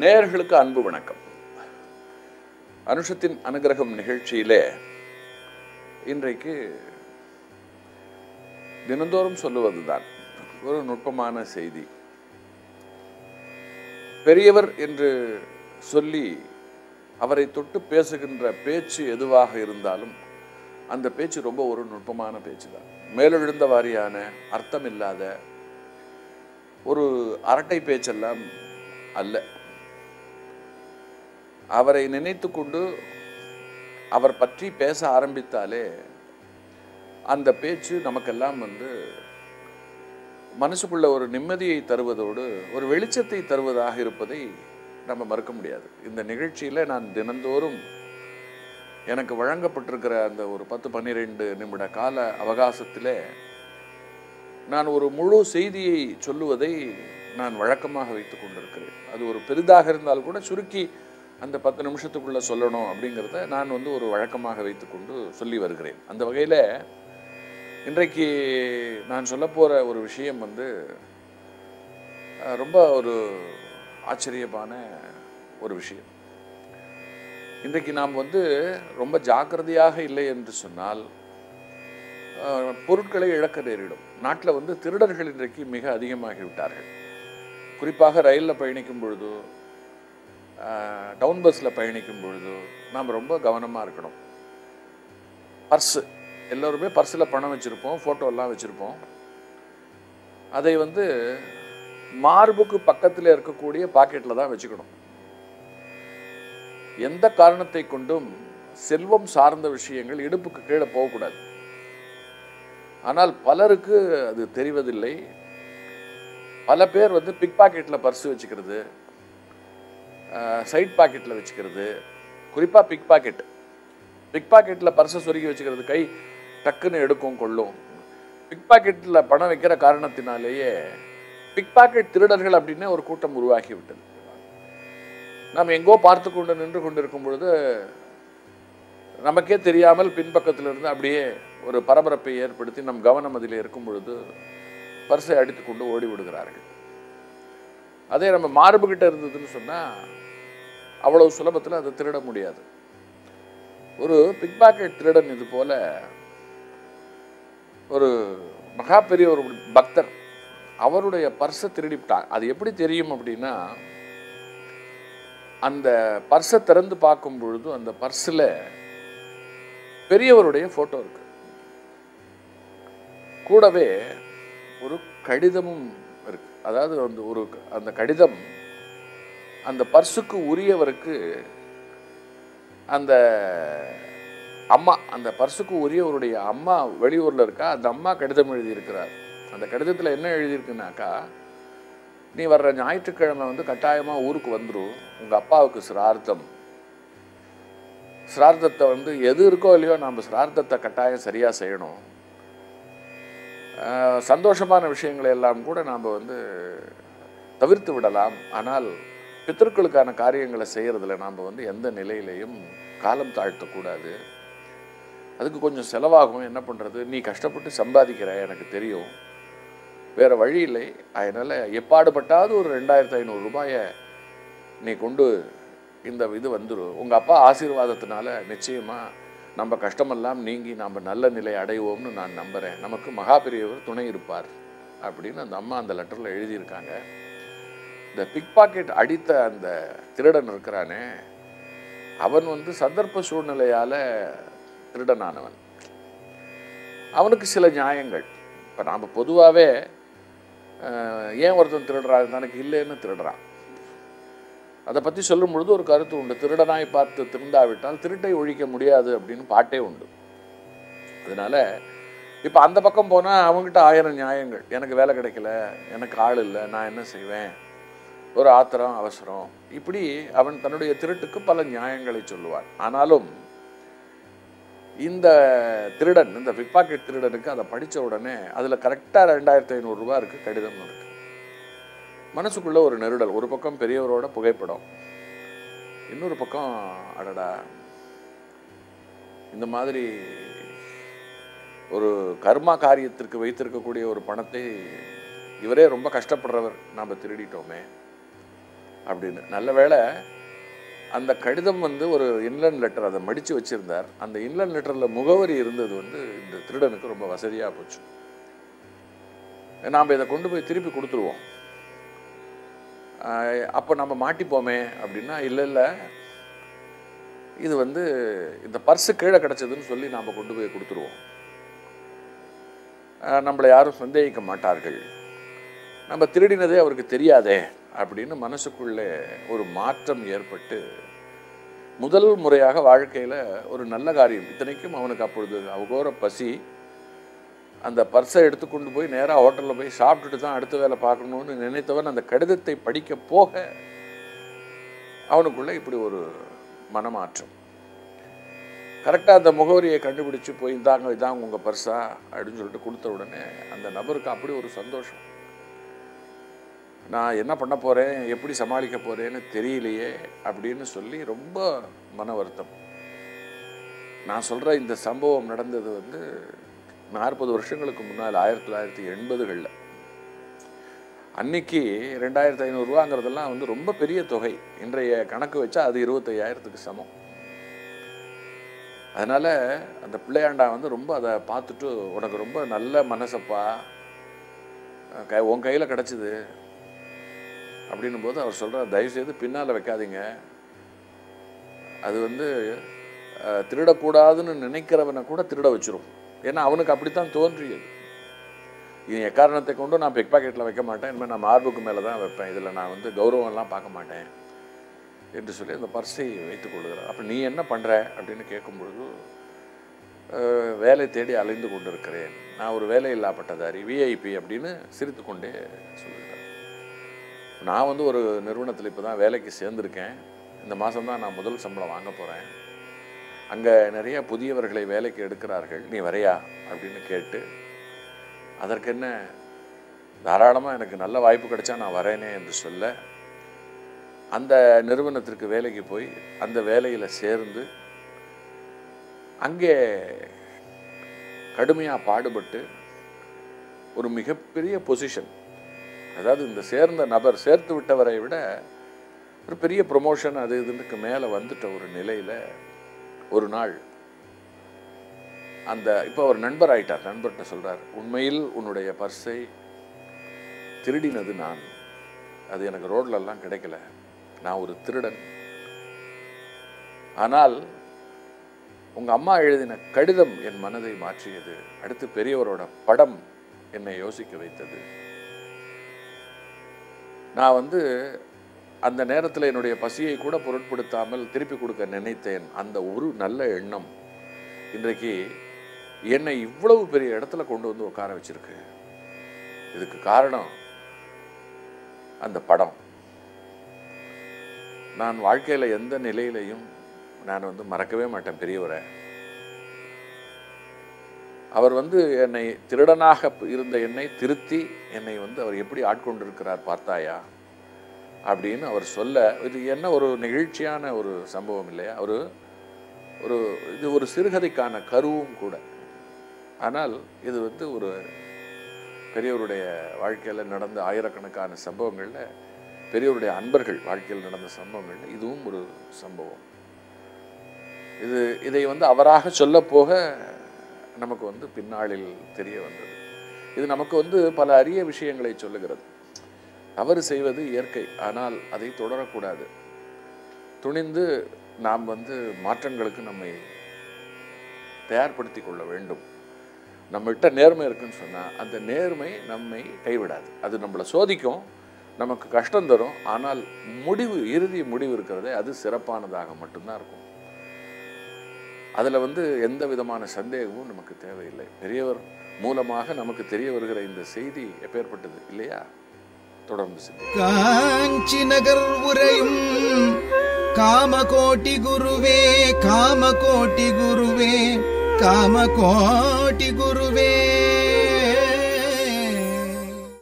நேயர்களுக்கு அன்பு வணக்கம். அனுஷத்தின் அனுகிரகம் நிகழ்ச்சியிலே இன்றைக்கு தினந்தோறும் சொல்லுவதுதான். ஒரு நுட்பமான செய்தி. பெரியவர் என்று சொல்லி அவரை தொட்டு பேசுகின்ற பேச்சு எதுவாக இருந்தாலும் அந்த பேச்சு ரொம்ப ஒரு நுட்பமான பேச்சு தான் மேலெழுந்த வாரியான அர்த்தம் இல்லாத ஒரு அரட்டை பேச்செல்லாம் அல்ல. அவரை நினைத்து கொண்டு அவர் பற்றி பேச ஆரம்பித்தாலே அந்த பேச்சு நமக்கெல்லாம் வந்து மனசுக்குள்ள ஒரு நிம்மதியை தருவதோடு ஒரு வெளிச்சத்தை தருவதாக இருப்பதை நம்ம மறுக்க முடியாது. இந்த நிகழ்ச்சியில் நான் தினந்தோறும் எனக்கு வழங்கப்பட்டிருக்கிற அந்த ஒரு பத்து பன்னிரெண்டு நிமிட கால அவகாசத்தில் நான் ஒரு முழு செய்தியை சொல்லுவதை நான் வழக்கமாக வைத்து கொண்டிருக்கிறேன். அது ஒரு பெரிதாக இருந்தால் கூட சுருக்கி அந்த பத்து நிமிஷத்துக்குள்ளே சொல்லணும் அப்படிங்கிறத நான் வந்து ஒரு வழக்கமாக வைத்துக்கொண்டு சொல்லி வருகிறேன். அந்த வகையில் இன்றைக்கு நான் சொல்ல போகிற ஒரு விஷயம் வந்து ரொம்ப ஒரு ஆச்சரியமான ஒரு விஷயம். இன்றைக்கு நாம் வந்து ரொம்ப ஜாக்கிரதையாக இல்லை என்று சொன்னால் பொருட்களை இழக்க நேரிடும். நாட்டில் வந்து திருடர்கள் இன்றைக்கு மிக அதிகமாகி விட்டார்கள் குறிப்பாக ரயிலில் பயணிக்கும் பொழுதோ டவுன் பஸ்ஸில் பயணிக்கும் பொழுது நாம் ரொம்ப கவனமாக இருக்கணும். பர்ஸு எல்லோருமே பர்ஸில் பணம் வச்சுருப்போம் ஃபோட்டோலாம் வச்சுருப்போம். அதை வந்து மார்புக்கு பக்கத்தில் இருக்கக்கூடிய பாக்கெட்டில் தான் வச்சுக்கணும். எந்த காரணத்தை கொண்டும் செல்வம் சார்ந்த விஷயங்கள் இடுப்புக்கு கீழே போகக்கூடாது. ஆனால் பலருக்கு அது தெரிவதில்லை. பல பேர் வந்து பிக் பாக்கெட்டில் பர்ஸ் வச்சுக்கிறது சைட் பாக்கெட்டில் வச்சுக்கிறது. குறிப்பாக பிக் பாக்கெட் பிக் பாக்கெட்டில் பர்சை சொருகி வச்சுக்கிறது கை டக்குன்னு எடுக்கும் கொள்ளும் பிக் பாக்கெட்டில் பணம் வைக்கிற காரணத்தினாலேயே பிக் பாக்கெட் திருடர்கள் அப்படின்னு ஒரு கூட்டம் உருவாகி விட்டது நாம் எங்கோ பார்த்து கொண்டு நின்று கொண்டிருக்கும் பொழுது நமக்கே தெரியாமல் பின்பக்கத்திலிருந்து அப்படியே ஒரு பரபரப்பை ஏற்படுத்தி நம் கவனம் அதில் இருக்கும் பொழுது பர்ஸை அடித்துக்கொண்டு ஓடி விடுகிறார்கள் அதே நம்ம மார்புகிட்ட இருந்ததுன்னு சொன்னால் அவ்வளவு சுலபத்தில் அதை திருட முடியாது. ஒரு பிக் பாக்கெட் திருடன் இது போல ஒரு மகா பெரிய ஒரு பக்தர் அவருடைய பர்ஸை திருடிவிட்டான் அது எப்படி தெரியும் அப்படின்னா அந்த பர்ஸை திறந்து பார்க்கும் பொழுது அந்த பர்ஸில் பெரியவருடைய ஃபோட்டோ இருக்கு. கூடவே ஒரு கடிதமும் அதாவது அந்த ஒரு அந்த கடிதம் அந்த பர்ஸுக்கு உரியவருக்கு அந்த அம்மா அந்த பர்ஸுக்கு உரியவருடைய அம்மா வெளியூரில் இருக்கா? அந்த அம்மா கடிதம் எழுதியிருக்கிறார். அந்த கடிதத்தில் என்ன எழுதியிருக்குனாக்கா நீ வர்ற ஞாயிற்றுக்கிழமை வந்து கட்டாயமாக ஊருக்கு வந்துடும் உங்கள் அப்பாவுக்கு சிரார்த்தம். சிரார்த்தத்தை வந்து எது இருக்கோ இல்லையோ நம்ம சிரார்த்தத்தை கட்டாயம் சரியாக செய்யணும். சந்தோஷமான விஷயங்களை எல்லாம் கூட நாம் வந்து தவிர்த்து விடலாம். ஆனால் பித்தர்களுக்கான காரியங்களை செய்கிறதுல நாம் வந்து எந்த நிலையிலையும் காலம் தாழ்த்தக்கூடாது. அதுக்கு கொஞ்சம் செலவாகும். என்ன பண்ணுறது நீ கஷ்டப்பட்டு சம்பாதிக்கிற எனக்கு தெரியும். வேறு வழி இல்லை. அதனால் எப்பாடுபட்டாவது ஒரு ரெண்டாயிரத்து ஐநூறு ரூபாயை நீ கொண்டு இந்த இது வந்துடும் உங்கள் அப்பா ஆசீர்வாதத்தினால நிச்சயமாக நம்ம கஷ்டமெல்லாம் நீங்கி நாம் நல்ல நிலை அடைவோம்னு நான் நம்புகிறேன் நமக்கு மகாபிரியவர் துணை இருப்பார் அப்படின்னு அந்த அம்மா அந்த லெட்டரில் எழுதியிருக்காங்க. இந்த பிக் பாக்கெட் அடித்த அந்த திருடன் இருக்கிறானே அவன் வந்து சந்தர்ப்ப சூழ்நிலையால் திருடனானவன். அவனுக்கு சில நியாயங்கள். இப்போ நாம் பொதுவாகவே ஏன் ஒருத்தன் திருடுறான்? தனக்கு இல்லைன்னு திருடுறான். அதை பற்றி சொல்லும் பொழுது ஒரு கருத்து உண்டு. திருடனாய் பார்த்து திருந்தாவிட்டால் திருட்டை ஒழிக்க முடியாது அப்படின்னு பாட்டே உண்டு. அதனால இப்போ அந்த பக்கம் போனால் அவங்ககிட்ட ஆயிரம் நியாயங்கள். எனக்கு வேலை கிடைக்கல எனக்கு ஆள் இல்லை நான் என்ன செய்வேன்? ஒரு ஆத்திரம் அவசரம். இப்படி அவன் தன்னுடைய திருட்டுக்கு பல நியாயங்களை சொல்லுவான். ஆனாலும் இந்த திருடன் இந்த பிக் பாக்கெட் திருடனுக்கு அதை படித்த உடனே அதில் கரெக்டாக ரெண்டாயிரத்தி ஐநூறுரூவா இருக்குது கடிதம் இருக்குது மனசுக்குள்ள ஒரு நெருடல் ஒரு பக்கம் பெரியவரோட புகைப்படம் இன்னொரு பக்கம் அடடா இந்த மாதிரி ஒரு கர்மா காரியத்திற்கு வைத்திருக்கக்கூடிய ஒரு பணத்தை இவரே ரொம்ப கஷ்டப்படுறவர் நாம் திருடிட்டோமே அப்படின்னு. நல்ல வேளை அந்த கடிதம் வந்து ஒரு இன்லன் லெட்டர் அதை மடித்து வச்சிருந்தார். அந்த இன்லன் லெட்டரில் முகவரி இருந்தது வந்து இந்த திருடனுக்கு ரொம்ப வசதியாக போச்சு. நாம் இதை கொண்டு போய் திருப்பி கொடுத்துருவோம். அப்போ நம்ம மாட்டிப்போமே அப்படின்னா இல்லை இல்லை. இது வந்து இந்த பர்ஸு கீழே கிடச்சதுன்னு சொல்லி நாம் கொண்டு போய் கொடுத்துருவோம். நம்மளை யாரும் சந்தேகிக்க மாட்டார்கள். நம்ம திருடினதே அவருக்கு தெரியாதே அப்படின்னு மனசுக்குள்ளே ஒரு மாற்றம் ஏற்பட்டு முதல் முறையாக வாழ்க்கையில் ஒரு நல்ல காரியம். இத்தனைக்கும் அவனுக்கு அப்பொழுது அவகோர பசி அந்த பர்ஸை எடுத்துக்கொண்டு போய் நேராக ஹோட்டலில் போய் சாப்பிட்டுட்டு தான் அடுத்த வேலை பார்க்கணும்னு நினைத்தவன் அந்த கடிதத்தை படிக்க போக அவனுக்குள்ள இப்படி ஒரு மனமாற்றம். கரெக்டாக அந்த முகவரியை கண்டுபிடிச்சு போய் இந்தாங்க இதாங்க உங்கள் பர்ஸா அப்படின்னு சொல்லிட்டு கொடுத்த உடனே அந்த நபருக்கு அப்படி ஒரு சந்தோஷம். நான் என்ன பண்ண போகிறேன் எப்படி சமாளிக்க போகிறேன்னு தெரியலையே அப்படின்னு சொல்லி ரொம்ப மன வருத்தம். நான் சொல்கிற இந்த சம்பவம் நடந்தது வந்து நாற்பது வருஷங்களுக்கு முன்னால் ஆயிரத்தி தொள்ளாயிரத்தி எண்பதுகளில். அன்னைக்கு ரெண்டாயிரத்தி ஐநூறுரூவாங்கிறதெல்லாம் வந்து ரொம்ப பெரிய தொகை. இன்றைய கணக்கு வச்சா அது இருபத்தையாயிரத்துக்கு சமம். அதனால் அந்த பிள்ளையாண்டா வந்து ரொம்ப அதை பார்த்துட்டு உனக்கு ரொம்ப நல்ல மனசப்பா. க உன் கையில் கிடச்சிது. அப்படின்னும் போது அவர் சொல்கிறார் தயவுசெய்து பின்னால் வைக்காதீங்க. அது வந்து திருடக்கூடாதுன்னு நினைக்கிறவனை கூட திருட வச்சிரும். ஏன்னா அவனுக்கு அப்படித்தான் தோன்றியது. இது எக்காரணத்தை கொண்டு நான் பிக் பாக்கெட்டில் வைக்க மாட்டேன். இனிமேல் நான் மார்புக்கு மேலே தான் வைப்பேன். இதில் நான் வந்து கௌரவம்லாம் பார்க்க மாட்டேன் என்று சொல்லி அந்த பர்ஸை வைத்துக் கொள்கிறார். அப்போ நீ என்ன பண்ணுற அப்படின்னு கேட்கும் பொழுது வேலை தேடி அலைந்து கொண்டிருக்கிறேன். நான் ஒரு வேலை இல்லாப்பட்டதாரி விஐபி அப்படின்னு சிரித்து கொண்டே சொல்லுகிறார் நான் வந்து ஒரு நிறுவனத்தில் இப்போ தான் வேலைக்கு சேர்ந்துருக்கேன். இந்த மாதம் தான் நான் முதல் சம்பளம் வாங்க போகிறேன் அங்கே நிறைய புதியவர்களை வேலைக்கு எடுக்கிறார்கள். நீ வரையா? அப்படின்னு கேட்டு அதற்கு என்ன தாராளமாக எனக்கு நல்ல வாய்ப்பு கிடைச்சா நான் வரேனே என்று சொல்ல அந்த நிறுவனத்திற்கு வேலைக்கு போய் அந்த வேலையில் சேர்ந்து அங்கே கடுமையாக பாடுபட்டு ஒரு மிகப்பெரிய பொசிஷன் அதாவது இந்த சேர்ந்த நபர் சேர்த்து விட்டவரை விட ஒரு பெரிய ப்ரொமோஷன் அது இதுக்கு மேலே வந்துட்ட ஒரு நிலையில் ஒரு நாள் அந்த இப்போ அவர் நண்பர் ஆயிட்டார். நண்பர்கிட்ட சொல்கிறார் உண்மையில் உன்னுடைய பர்ஸை திருடினது நான். அது எனக்கு ரோட்லெல்லாம் கிடைக்கல. நான் ஒரு திருடன். ஆனால் உங்கள் அம்மா எழுதின கடிதம் என் மனதை மாற்றியது. அடுத்து பெரியவரோட படம் என்னை யோசிக்க வைத்தது. நான் வந்து அந்த நேரத்தில் என்னுடைய பசியை கூட பொருட்படுத்தாமல் திருப்பி கொடுக்க நினைத்தேன். அந்த ஒரு நல்ல எண்ணம் இன்றைக்கு என்னை இவ்வளவு பெரிய இடத்துல கொண்டு வந்து உட்கார வச்சிருக்கு. இதுக்கு காரணம் அந்த படம். நான் வாழ்க்கையில் எந்த நிலையிலையும் நான் வந்து மறக்கவே மாட்டேன் பெரியவரை. அவர் வந்து என்னை திருடனாக இருந்த என்னை திருத்தி என்னை வந்து அவர் எப்படி ஆட்கொண்டிருக்கிறார் பார்த்தாயா? அப்படின்னு அவர் சொல்ல இது என்ன ஒரு நிகழ்ச்சியான ஒரு சம்பவம் இல்லையா? ஒரு ஒரு இது ஒரு சிறுகதைக்கான கருவும் கூட. ஆனால் இது வந்து ஒரு பெரியவருடைய வாழ்க்கையில் நடந்த ஆயிரக்கணக்கான சம்பவங்களில் பெரியவருடைய அன்பர்கள் வாழ்க்கையில் நடந்த சம்பவங்களில் இதுவும் ஒரு சம்பவம். இது இதை வந்து அவராக சொல்ல போக நமக்கு வந்து பின்னாளில் தெரிய வந்தது. இது நமக்கு வந்து பல அரிய விஷயங்களை சொல்லுகிறது. தவறு செய்வது இயற்கை ஆனால் அதை தொடரக்கூடாது. துணிந்து நாம் வந்து மாற்றங்களுக்கு நம்மை தயார்படுத்தி கொள்ள வேண்டும். நம்மகிட்ட நேர்மை இருக்குன்னு சொன்னால் அந்த நேர்மை நம்மை கைவிடாது. அது நம்மளை சோதிக்கும் நமக்கு கஷ்டம் தரும் ஆனால் முடிவு இறுதி முடிவு இருக்கிறதே அது சிறப்பானதாக மட்டும்தான் இருக்கும். அதில் வந்து எந்த விதமான சந்தேகமும் நமக்கு தேவையில்லை. பெரியவர் மூலமாக நமக்கு தெரிய வருகிற இந்த செய்தி எப்பேற்பட்டது இல்லையா? தொடர்ந்து காஞ்சி நகர் உரையும் காமகோட்டி குருவே காமகோட்டி குருவே காமகோட்டி குருவே.